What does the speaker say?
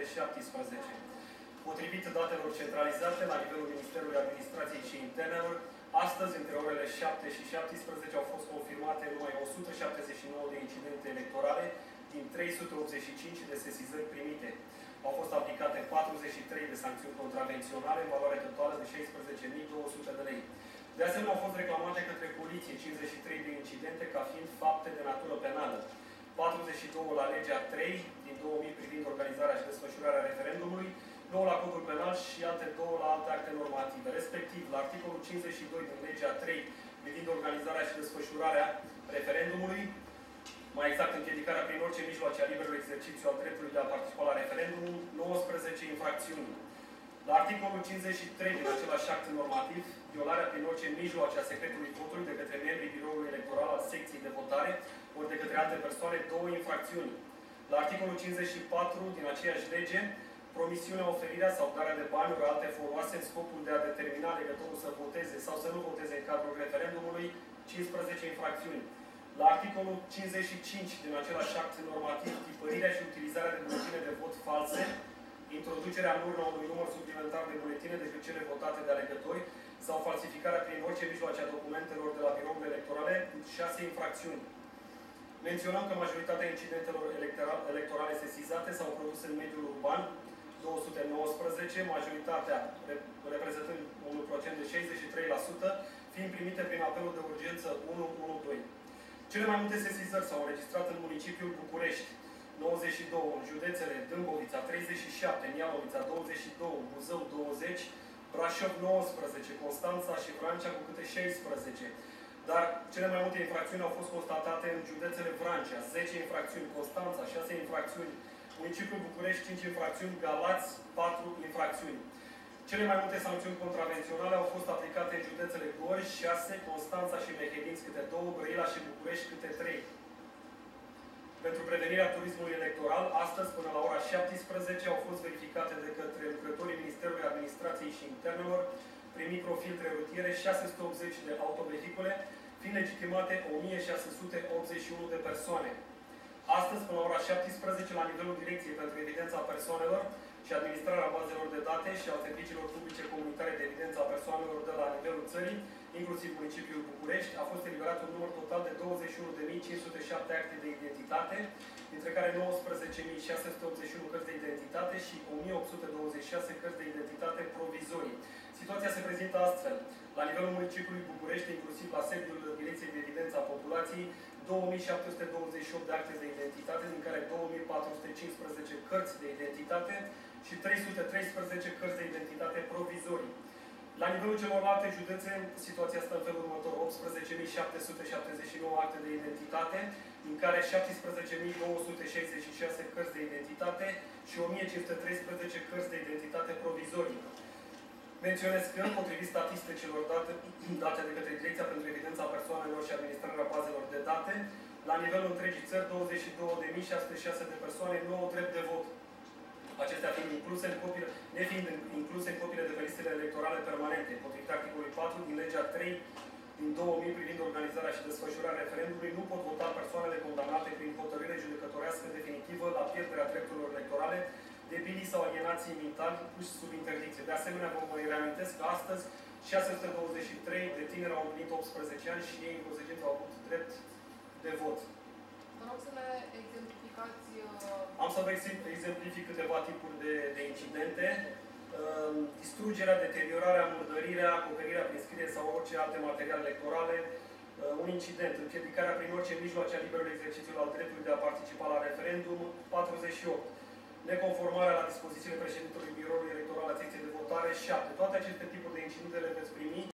2017. Potrivit datelor centralizate la nivelul Ministerului Administrației și Internelor, astăzi, între orele 7 și 17, au fost confirmate numai 179 de incidente electorale din 385 de sesizări primite. Au fost aplicate 43 de sancțiuni contravenționale în valoare totală de 16.200 de lei. De asemenea, au fost reclamate către poliție 53 de incidente ca fiind fapte de natură penală. 42 la legea 3 din 2000 privind organizarea și desfășurarea referendumului, 9 la codul penal și alte două la alte acte normative. Respectiv, la articolul 52 din legea 3 privind organizarea și desfășurarea referendumului, mai exact împiedicarea prin orice mijloace a liberului exercițiu al dreptului de a participa la referendum, 19 infracțiuni. La articolul 53 din același act normativ, violarea prin orice mijloace a secretului votului de către membrii biroului electoral al secției de votare, ori de către alte persoane, două infracțiuni. La articolul 54 din aceeași lege, promisiunea, oferirea sau darea de bani ori alte foloase în scopul de a determina legătorul să voteze sau să nu voteze în cadrul referendumului, 15 infracțiuni. La articolul 55 din același act normativ, tipărirea și utilizarea de buletine de vot false, introducerea în urmă unui număr suplimentar de buletine decât cele votate de alegători sau falsificarea prin orice mijloace a documentelor de la birourile electorale, 6 infracțiuni. Menționăm că majoritatea incidentelor electorale sesizate s-au produs în mediul urban, 219, majoritatea reprezentând un procent de 63%, fiind primite prin apelul de urgență 112. Cele mai multe sesizări s-au înregistrat în municipiul București, 92, în județele Dâmbovița 37, Mialovița 22, Buzău 20, Brașov 19, Constanța și Vrancea cu câte 16. Dar cele mai multe infracțiuni au fost constatate în județele Vrancea, 10 infracțiuni, Constanța 6 infracțiuni, municipiul București 5 infracțiuni, Galați 4 infracțiuni. Cele mai multe sancțiuni contravenționale au fost aplicate în județele Gorj 6, Constanța și Mehedinți câte 2, Brăila și București câte 3. Pentru prevenirea turismului electoral, astăzi până la ora 17 au fost verificate de către lucrătorii Ministerului Administrației și Internelor prin microfiltre rutiere 680 de autovehicule, fiind legitimate 1681 de persoane. Astăzi, până la ora 17, la nivelul Direcției pentru Evidența Persoanelor și Administrarea Bazelor de Date și al Serviciilor Publice Comunitare de Evidență a Persoanelor de la nivelul țării, inclusiv municipiul București, a fost eliberat un număr total de 21.507 acte de identitate, dintre care 19.681 cărți de identitate și 1.826 cărți de identitate provizorii. Situația se prezintă astfel. La nivelul municipiului București, inclusiv la sediul Direcției de Evidență a Populației, 2728 de acte de identitate, din care 2415 cărți de identitate și 313 cărți de identitate provizorii. La nivelul celorlalte județe, situația stă în felul următor. 18.779 acte de identitate, din care 17.266 cărți de identitate și 1.513 cărți de identitate provizorii. Menționez că, potrivit statisticilor date, date de către Direcția pentru Evidența Persoanelor și Administrarea Bazelor de Date, la nivelul întregii țări, 22.606 de persoane nu au drept de vot. Acestea fiind incluse în copile, nefiind incluse în copiile de pe listele electorale permanente, potrivit articolului 4 din legea 3 din 2000 privind organizarea și desfășurarea referendumului, nu pot vota persoanele condamnate prin hotărâre judecătorească definitivă la pierderea drepturilor electorale debilii sau alienații mentali puși sub interdicție. De asemenea, vă mai reamintesc că astăzi 623 de tineri au împlinit 18 ani și ei, în consecință, au avut drept de vot. Vă rog să le exemplificați... Uh... Am să vă exemplific câteva tipuri de, de incidente. Uh, distrugerea, deteriorarea, murdărirea, acoperirea prin scriere sau orice alte materiale electorale, uh, un incident, împiedicarea prin orice mijloace a liberului exercițiu al dreptului de a participa la referendum, 48 neconformarea la dispozițiile președintelui Biroului Electoral a secției de votare 7. Toate aceste tipuri de incidente le veți primi